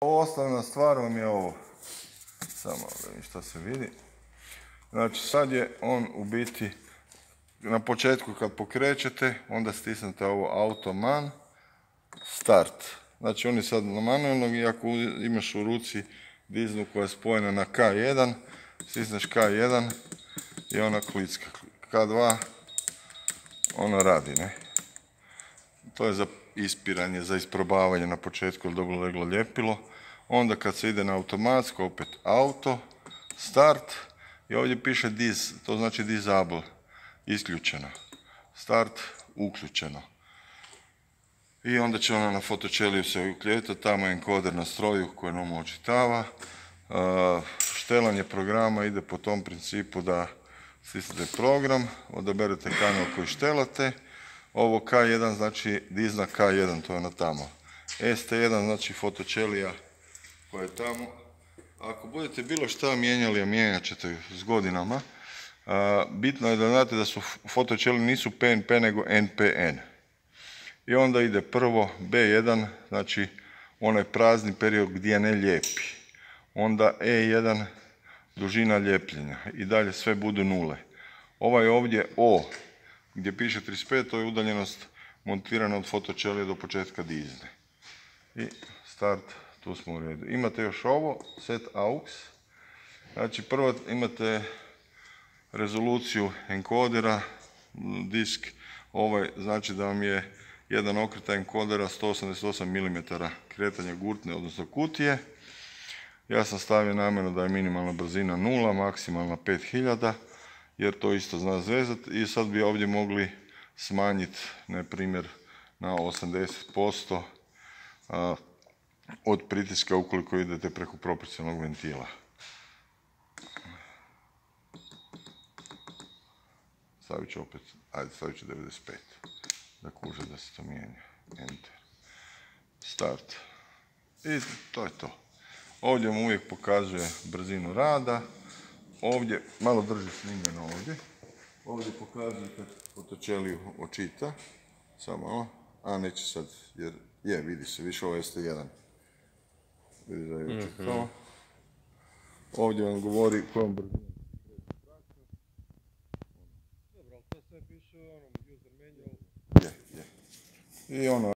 Osnovna stvar vam je ovo. Samo da vidim što se vidi. Znači sad je on u biti na početku kad pokrećete onda stisnete ovo automan start. Znači on je sad na manualnog i ako imaš u ruci diznu koja je spojena na K1 stisneš K1 i ona klicka. K2 ono radi, ne? To je za ispiranje, za isprobavanje na početku ili dobro leglo ljepilo. Onda kad se ide na automatsko, opet auto, start i ovdje piše dis, to znači disable, isključeno. Start, uključeno. I onda će ona na fotočeliju se uklijetati, tamo je enkoder na stroju koji nam očitava. Štelanje programa ide po tom principu da stisnete program, odaberete kanal koji štelate. Ovo K1 znači dizna K1, to je na tamo. ST1 znači fotočelija koja je tamo. Ako budete bilo šta mijenjali, a mijenjat ćete s godinama, bitno je da znate da su fotočelije nisu PNP nego NPN. I onda ide prvo B1, znači onaj prazni period gdje ne lijepi. Onda E1, dužina ljepljenja i dalje sve budu nule. Ovaj ovdje O, gdje piše 35, to je udaljenost montirana od fotočelije do početka dizne. I start, tu smo u redu. Imate još ovo, set aux. Znači prvo imate rezoluciju enkodera, disk, ovaj znači da vam je jedan okreta enkodera 188 mm kretanja gurtne, odnosno kutije. Ja sam stavio namjerno da je minimalna brzina 0, maksimalna 5000, jer to isto zna zvezati. I sad bi ovdje mogli smanjiti, na primjer, na 80% od pritiska ukoliko idete preko proporcionalnog ventila. Stavit ću opet, ajde stavit ću 95, da kuže da se to mijenja. Enter. Start. I to je to. Ovdje vam uvijek pokazuje brzinu rada. Ovdje, malo drži snimljeno ovdje. Ovdje pokazuje kad fotočeliju očita. Samo malo. A neće sad, jer je, vidi se, više ovo jeste jedan. Vidi da je očitao. Mhm. Ovdje vam govori kojom brzinom Dobro, ali to sve piše u onom user manual. Je, je. I ono